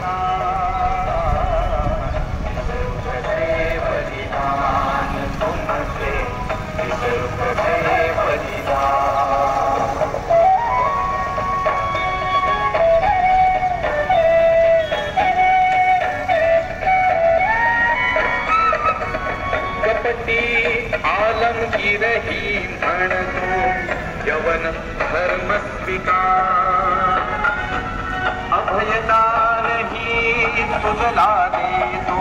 Bye. Alamgir ही म्हणतो यवन धर्म स्वीकार अभयदान ही तुझला देतो